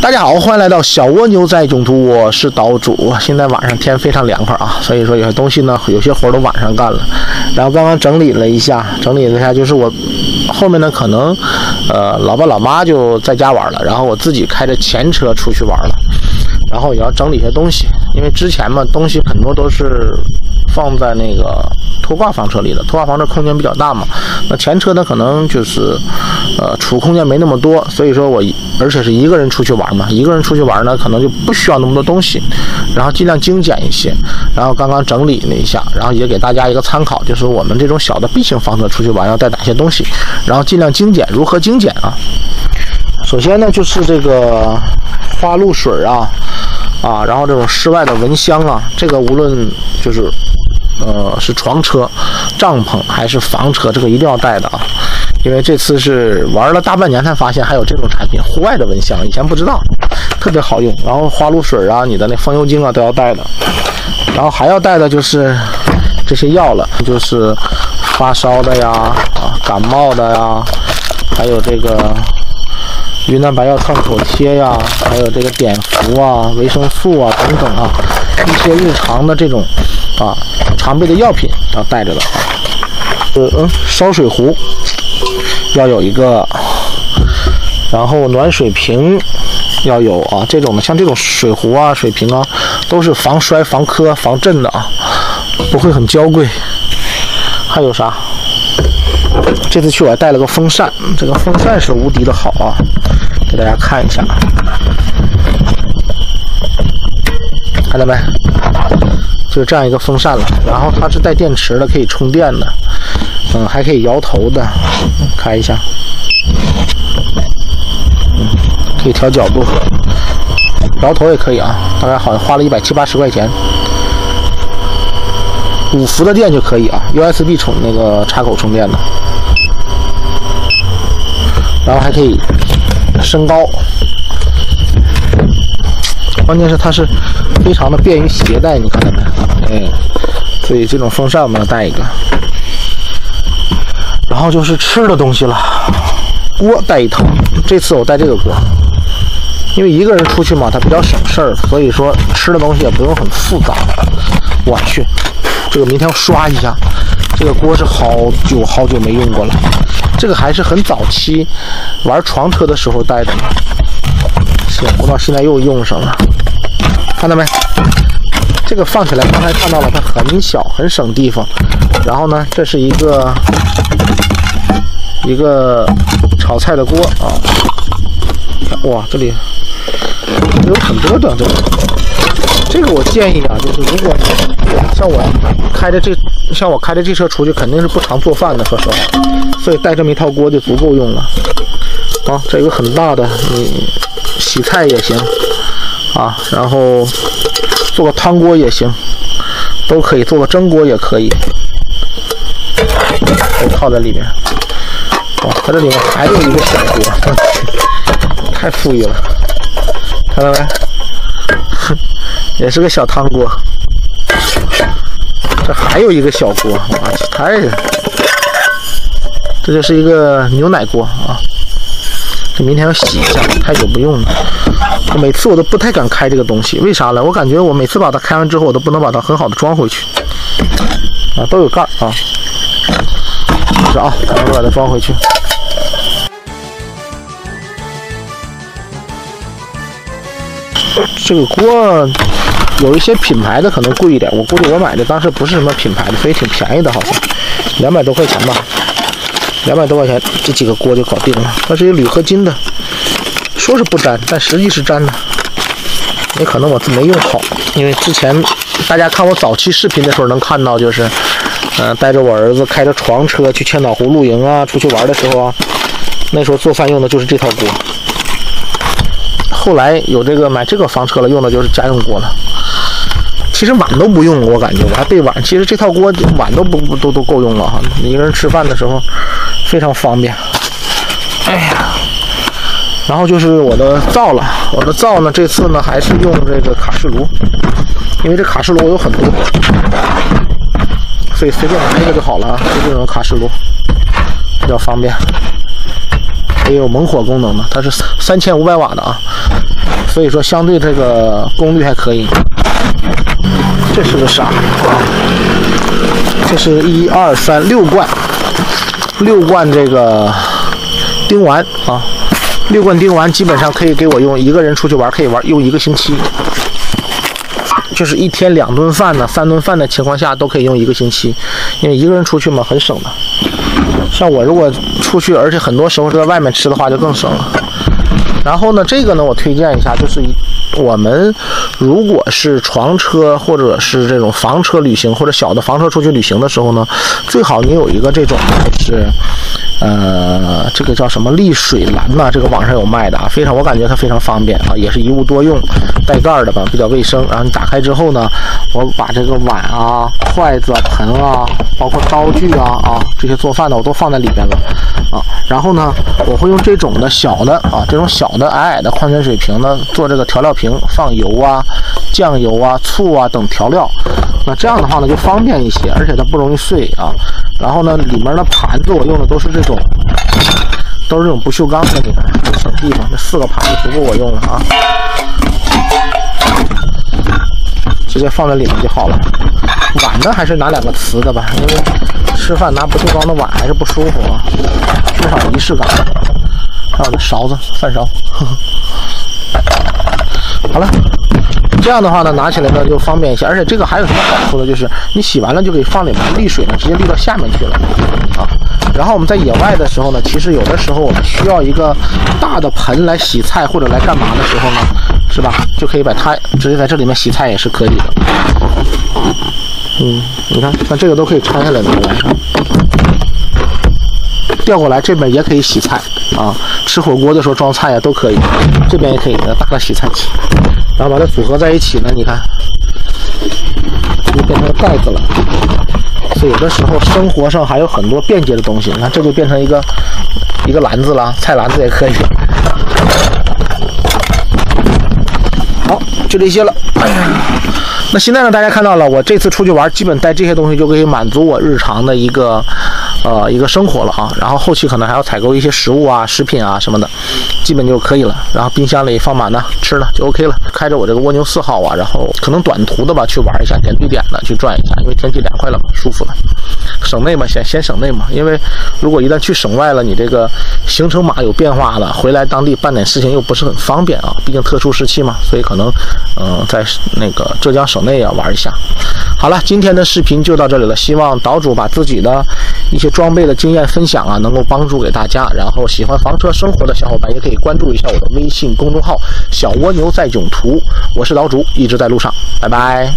大家好，欢迎来到小蜗牛在囧途，我是岛主。现在晚上天非常凉快啊，所以说有些东西呢，有些活都晚上干了。然后刚刚整理了一下，整理了一下，就是我后面呢，可能呃，老爸老妈就在家玩了，然后我自己开着前车出去玩了，然后也要整理一些东西，因为之前嘛，东西很多都是放在那个拖挂房车里的，拖挂房车空间比较大嘛，那前车呢，可能就是呃储空间没那么多，所以说我而且是一个人出去玩嘛，一个人出去玩呢，可能就不需要那么多东西，然后尽量精简一些。然后刚刚整理了一下，然后也给大家一个参考，就是我们这种小的 B 型房车出去玩要带哪些东西，然后尽量精简。如何精简啊？首先呢，就是这个花露水啊，啊，然后这种室外的蚊香啊，这个无论就是呃是床车、帐篷还是房车，这个一定要带的啊。因为这次是玩了大半年才发现还有这种产品，户外的蚊香，以前不知道，特别好用。然后花露水啊，你的那风油精啊都要带的。然后还要带的就是这些药了，就是发烧的呀，啊感冒的呀，还有这个云南白药创口贴呀，还有这个碘伏啊、维生素啊等等啊，一些日常的这种啊常备的药品要带着的。呃嗯，烧水壶。要有一个，然后暖水瓶要有啊，这种的像这种水壶啊、水瓶啊，都是防摔、防磕、防震的啊，不会很娇贵。还有啥？这次去我还带了个风扇，这个风扇是无敌的好啊，给大家看一下，看到没？就是这样一个风扇了，然后它是带电池的，可以充电的。嗯，还可以摇头的，开一下。嗯，可以调角度，摇头也可以啊。大概好像花了一百七八十块钱，五伏的电就可以啊，USB 充那个插口充电的。然后还可以升高，关键是它是非常的便于携带，你看到没？嗯，所以这种风扇我们要带一个。然后就是吃的东西了，锅带一套。这次我带这个锅，因为一个人出去嘛，它比较省事儿，所以说吃的东西也不用很复杂。我去，这个明天要刷一下。这个锅是好久好久没用过了，这个还是很早期玩床车的时候带的呢。想不到现在又用上了，看到没？这个放起来，刚才看到了，它很小，很省地方。然后呢，这是一个一个炒菜的锅啊。哇，这里有很多的这个。这个我建议啊，就是如果你像我开着这像我开着这车出去，肯定是不常做饭的，说实话，所以带这么一套锅就足够用了。啊，这个很大的，你洗菜也行啊，然后。做个汤锅也行，都可以做个蒸锅也可以，都套在里面。哇，它这里面还有一个小锅，太富裕了，看到没？也是个小汤锅。这还有一个小锅，哇，太……这就是一个牛奶锅啊。这明天要洗一下，太久不用了。每次我都不太敢开这个东西，为啥呢？我感觉我每次把它开完之后，我都不能把它很好的装回去。啊，都有盖儿啊，是啊，赶紧把它装回去。这个锅有一些品牌的可能贵一点，我估计我买的当时不是什么品牌的，所以挺便宜的，好像两百多块钱吧，两百多块钱这几个锅就搞定了。它是一铝合金的。说是不粘，但实际是粘的。也可能我没用好，因为之前大家看我早期视频的时候能看到，就是，嗯，带着我儿子开着床车去千岛湖露营啊，出去玩的时候啊，那时候做饭用的就是这套锅。后来有这个买这个房车了，用的就是家用锅了。其实碗都不用了，我感觉我还备碗。其实这套锅碗都不不都都够用了哈，一个人吃饭的时候非常方便。哎呀。然后就是我的灶了，我的灶呢，这次呢还是用这个卡式炉，因为这卡式炉我有很多，所以随便拿一个就好了啊，就这种卡式炉比较方便。也有猛火功能的，它是三千五百瓦的啊，所以说相对这个功率还可以。这是个啥啊？这是一二三六罐，六罐这个丁丸啊，六罐丁丸基本上可以给我用一个人出去玩，可以玩用一个星期。就是一天两顿饭呢，三顿饭的情况下都可以用一个星期，因为一个人出去嘛很省的。像我如果出去，而且很多时候是在外面吃的话，就更省了。然后呢，这个呢我推荐一下，就是我们如果是床车或者是这种房车旅行或者小的房车出去旅行的时候呢，最好你有一个这种就是。呃，这个叫什么沥水篮呢？这个网上有卖的啊，非常，我感觉它非常方便啊，也是一物多用，带盖儿的吧，比较卫生。然后你打开之后呢，我把这个碗啊、筷子啊、盆啊，包括刀具啊啊这些做饭的我都放在里边了啊。然后呢，我会用这种的小的啊，这种小的矮矮的矿泉水瓶呢，做这个调料瓶，放油啊、酱油啊、醋啊等调料。那这样的话呢，就方便一些，而且它不容易碎啊。然后呢，里面的盘子我用的都是这种，都是这种不锈钢的，你看省地方。这四个盘子足够我用了啊，直接放在里面就好了。碗呢，还是拿两个瓷的吧，因为吃饭拿不锈钢的碗还是不舒服啊，缺少仪式感。还有勺子，饭勺。好了。这样的话呢，拿起来呢就方便一些，而且这个还有什么好处呢？就是你洗完了就可以放里面沥水呢，直接沥到下面去了啊。然后我们在野外的时候呢，其实有的时候我们需要一个大的盆来洗菜或者来干嘛的时候呢，是吧？就可以把它直接在这里面洗菜也是可以的。嗯，你看，像这个都可以拆下来的，来，调过来这边也可以洗菜啊，吃火锅的时候装菜呀都可以，这边也可以大的洗菜器。然后把它组合在一起呢，你看，就变成袋子了。所以有的时候生活上还有很多便捷的东西，你看这就变成一个一个篮子了，菜篮子也可以。就这些了。那现在呢，大家看到了，我这次出去玩，基本带这些东西就可以满足我日常的一个。呃，一个生活了啊，然后后期可能还要采购一些食物啊、食品啊什么的，基本就可以了。然后冰箱里放满了，吃了就 OK 了。开着我这个蜗牛四号啊，然后可能短途的吧，去玩一下，点对点的去转一下，因为天气凉快了嘛，舒服了。省内嘛，先先省内嘛，因为如果一旦去省外了，你这个行程码有变化了，回来当地办点事情又不是很方便啊。毕竟特殊时期嘛，所以可能嗯，在那个浙江省内啊玩一下。好了，今天的视频就到这里了，希望岛主把自己的一些。装备的经验分享啊，能够帮助给大家。然后喜欢房车生活的小伙伴也可以关注一下我的微信公众号“小蜗牛在囧途”。我是老主，一直在路上，拜拜。